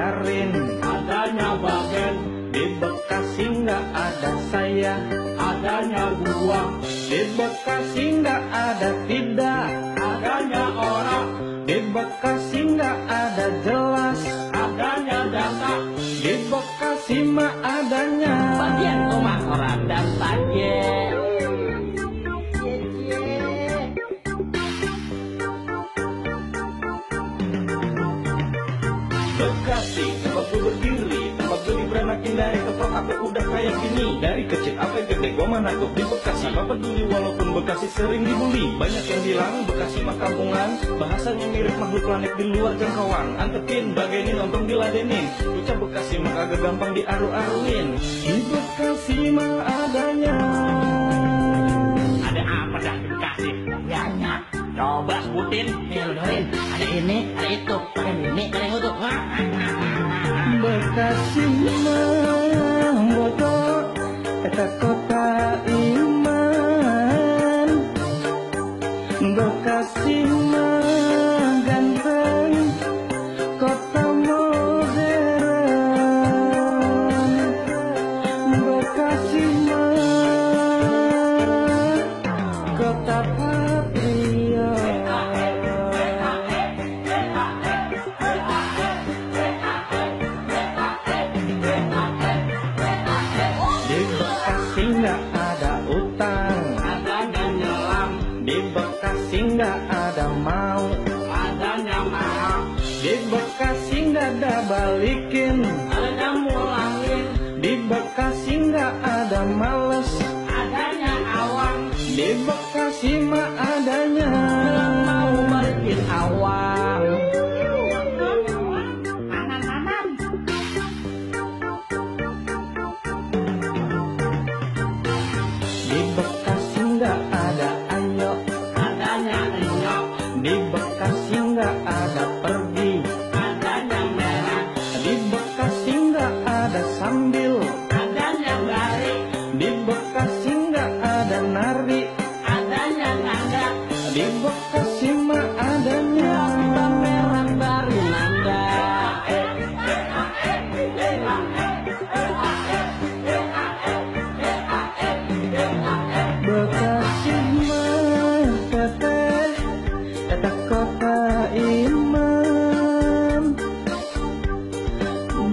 biarin. Adanya bagen, Di Bekasi nggak ada saya. Adanya gua, Di Bekasi nggak ada tidak. Adanya orang, Di Bekasi nggak ada jelas. Adanya data, Di Bekasi mah adanya Bekasi tempat gue berdiri Tempat gue diberanakin dari tempat apa udah kayak gini Dari kecil apa gede gue mana tuh di Bekasi Apa peduli walaupun Bekasi sering dibully Banyak yang bilang Bekasi mah kampungan Bahasanya mirip makhluk planet di luar jangkauan Antepin bagainya nonton diladenin Ucap Bekasi mah kagak gampang diaru-aruin Di Bekasi mah adanya Ada apa dah di Bekasi? Banyak. Coba sebutin. Lu dengerin. Ada ini, ada itu, ada ini, ada itu. Hah? Bekasi mah Eta kota iman Bekasi mah Kota modern Bekasi mah Kota Bekasi nggak ada mau. Adanya mahal, Di Bekasi nggak ada balikin ada pergi. Adanya merah, Di Bekasi nggak ada sambil. Adanya balik, Di Bekasi nggak ada nari adanya nanda, Di Bekasi